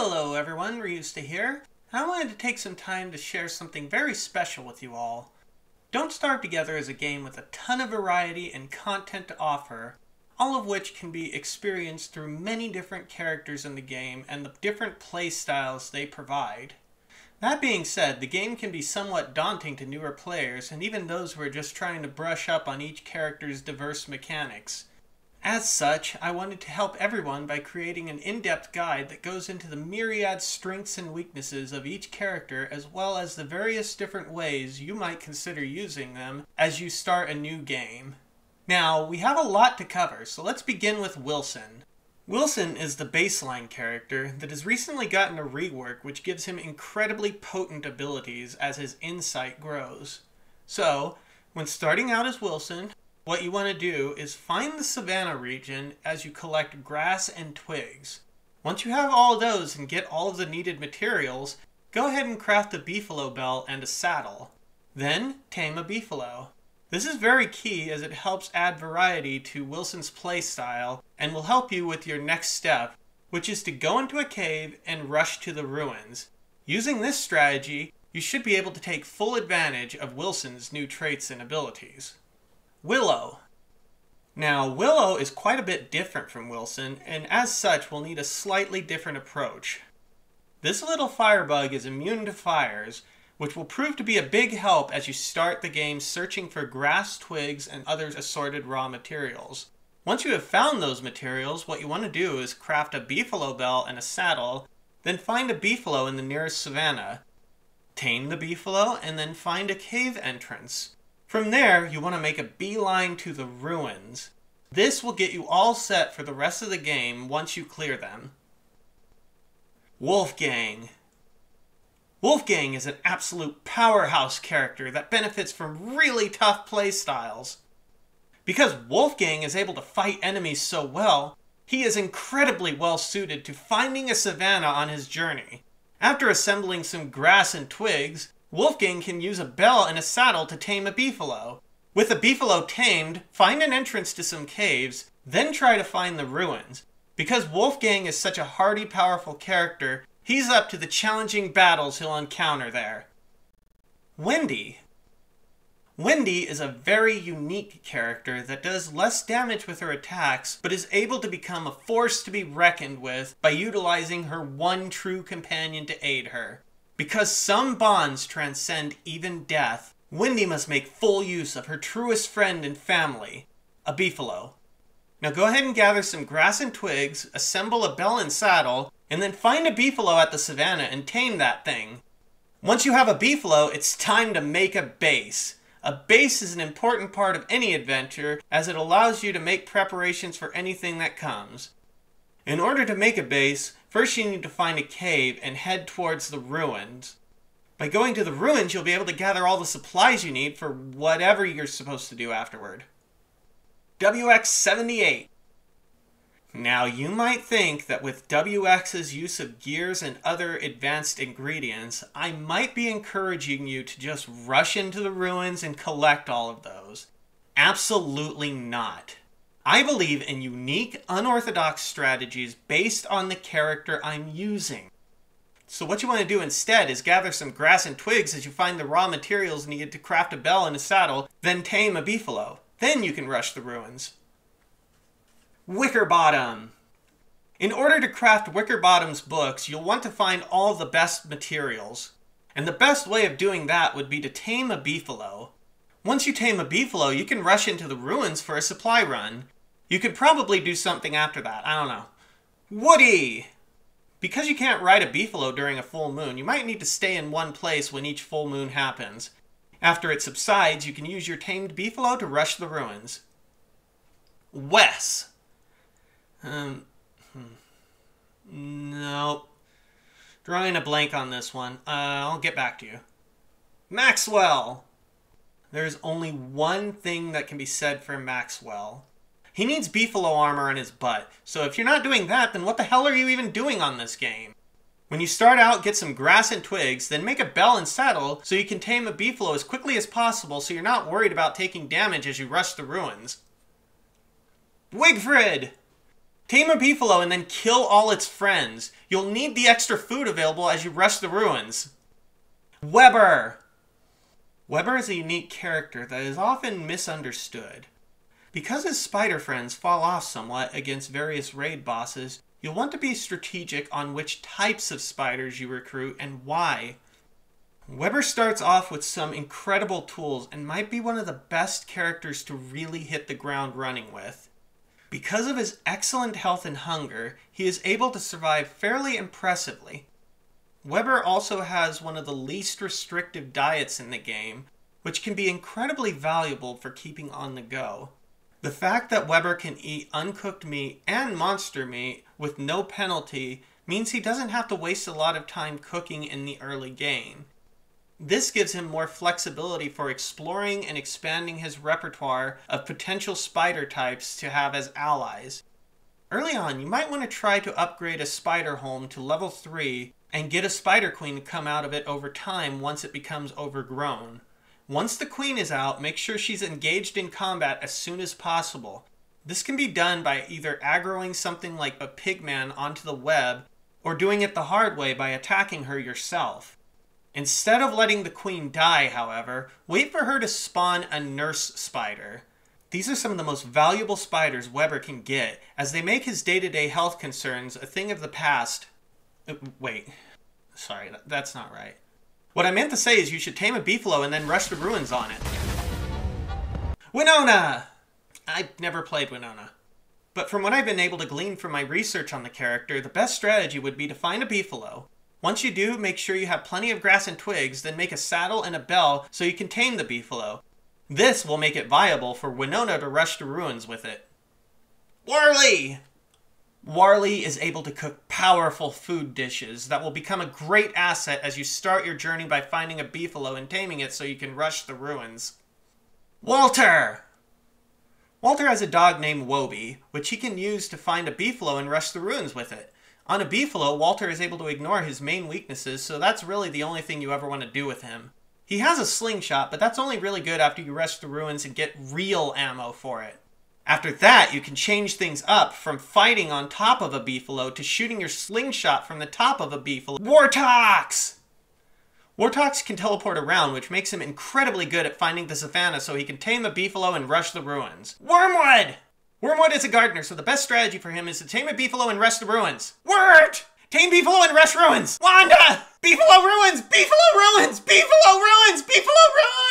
Hello everyone, Ryusuta here. I wanted to take some time to share something very special with you all. Don't Starve Together is a game with a ton of variety and content to offer, all of which can be experienced through many different characters in the game and the different play styles they provide. That being said, the game can be somewhat daunting to newer players and even those who are just trying to brush up on each character's diverse mechanics. As such, I wanted to help everyone by creating an in-depth guide that goes into the myriad strengths and weaknesses of each character as well as the various different ways you might consider using them as you start a new game. Now, we have a lot to cover, so let's begin with Wilson. Wilson is the baseline character that has recently gotten a rework which gives him incredibly potent abilities as his insight grows. So, when starting out as Wilson, what you want to do is find the savanna region as you collect grass and twigs. Once you have all those and get all of the needed materials, go ahead and craft a beefalo bell and a saddle. Then, tame a beefalo. This is very key as it helps add variety to Wilson's playstyle and will help you with your next step, which is to go into a cave and rush to the ruins. Using this strategy, you should be able to take full advantage of Wilson's new traits and abilities. Willow. Now, Willow is quite a bit different from Wilson, and as such will need a slightly different approach. This little firebug is immune to fires, which will prove to be a big help as you start the game searching for grass, twigs, and other assorted raw materials. Once you have found those materials, what you want to do is craft a beefalo bell and a saddle, then find a beefalo in the nearest savanna. Tame the beefalo, and then find a cave entrance. From there, you want to make a beeline to the ruins. This will get you all set for the rest of the game once you clear them. Wolfgang. Wolfgang is an absolute powerhouse character that benefits from really tough playstyles. Because Wolfgang is able to fight enemies so well, he is incredibly well suited to finding a savanna on his journey. After assembling some grass and twigs, Wolfgang can use a bell and a saddle to tame a beefalo. With a beefalo tamed, find an entrance to some caves, then try to find the ruins. Because Wolfgang is such a hardy, powerful character, he's up to the challenging battles he'll encounter there. Wendy. Wendy is a very unique character that does less damage with her attacks, but is able to become a force to be reckoned with by utilizing her one true companion to aid her. Because some bonds transcend even death, Wendy must make full use of her truest friend and family, a beefalo. Now go ahead and gather some grass and twigs, assemble a bell and saddle, and then find a beefalo at the savannah and tame that thing. Once you have a beefalo, it's time to make a base. A base is an important part of any adventure as it allows you to make preparations for anything that comes. In order to make a base, first you need to find a cave and head towards the ruins. By going to the ruins, you'll be able to gather all the supplies you need for whatever you're supposed to do afterward. WX-78 Now, you might think that with WX's use of gears and other advanced ingredients, I might be encouraging you to just rush into the ruins and collect all of those. Absolutely not. I believe in unique, unorthodox strategies based on the character I'm using. So what you want to do instead is gather some grass and twigs as you find the raw materials needed to craft a bell and a saddle, then tame a beefalo. Then you can rush the ruins. Wickerbottom. In order to craft Wickerbottom's books, you'll want to find all the best materials. And the best way of doing that would be to tame a beefalo. Once you tame a beefalo, you can rush into the ruins for a supply run. You could probably do something after that. I don't know. Woodie! Because you can't ride a beefalo during a full moon, you might need to stay in one place when each full moon happens. After it subsides, you can use your tamed beefalo to rush the ruins. Wes. Um, hmm. Nope. Drawing a blank on this one. Uh, I'll get back to you. Maxwell. There's only one thing that can be said for Maxwell. He needs beefalo armor on his butt, so if you're not doing that, then what the hell are you even doing on this game? When you start out, get some grass and twigs, then make a bell and saddle so you can tame a beefalo as quickly as possible so you're not worried about taking damage as you rush the ruins. Wigfrid! Tame a beefalo and then kill all its friends. You'll need the extra food available as you rush the ruins. Webber! Webber is a unique character that is often misunderstood. Because his spider friends fall off somewhat against various raid bosses, you'll want to be strategic on which types of spiders you recruit and why. Webber starts off with some incredible tools and might be one of the best characters to really hit the ground running with. Because of his excellent health and hunger, he is able to survive fairly impressively. Webber also has one of the least restrictive diets in the game, which can be incredibly valuable for keeping on the go. The fact that Webber can eat uncooked meat and monster meat with no penalty means he doesn't have to waste a lot of time cooking in the early game. This gives him more flexibility for exploring and expanding his repertoire of potential spider types to have as allies. Early on, you might want to try to upgrade a spider home to level 3 and get a spider queen to come out of it over time once it becomes overgrown. Once the queen is out, make sure she's engaged in combat as soon as possible. This can be done by either aggroing something like a pigman onto the web or doing it the hard way by attacking her yourself. Instead of letting the queen die, however, wait for her to spawn a nurse spider. These are some of the most valuable spiders Webber can get, as they make his day to day health concerns a thing of the past. Wait, sorry, that's not right. What I meant to say is you should tame a beefalo and then rush the ruins on it. Winona! I've never played Winona. But from what I've been able to glean from my research on the character, the best strategy would be to find a beefalo, once you do, make sure you have plenty of grass and twigs, then make a saddle and a bell so you can tame the beefalo. This will make it viable for Winona to rush the ruins with it. Warly! Warly is able to cook powerful food dishes that will become a great asset as you start your journey by finding a beefalo and taming it so you can rush the ruins. Walter! Walter has a dog named Woby, which he can use to find a beefalo and rush the ruins with it. On a Beefalo, Walter is able to ignore his main weaknesses, so that's really the only thing you ever want to do with him. He has a slingshot, but that's only really good after you rush the ruins and get real ammo for it. After that, you can change things up from fighting on top of a Beefalo to shooting your slingshot from the top of a Beefalo. Wortox! Wortox can teleport around, which makes him incredibly good at finding the savannah so he can tame a Beefalo and rush the ruins. Wormwood! Wormwood is a gardener, so the best strategy for him is to tame a beefalo and rush the ruins. Wurt! Tame beefalo and rush ruins! Wanda! Beefalo ruins! Beefalo ruins! Beefalo ruins! Beefalo ruins!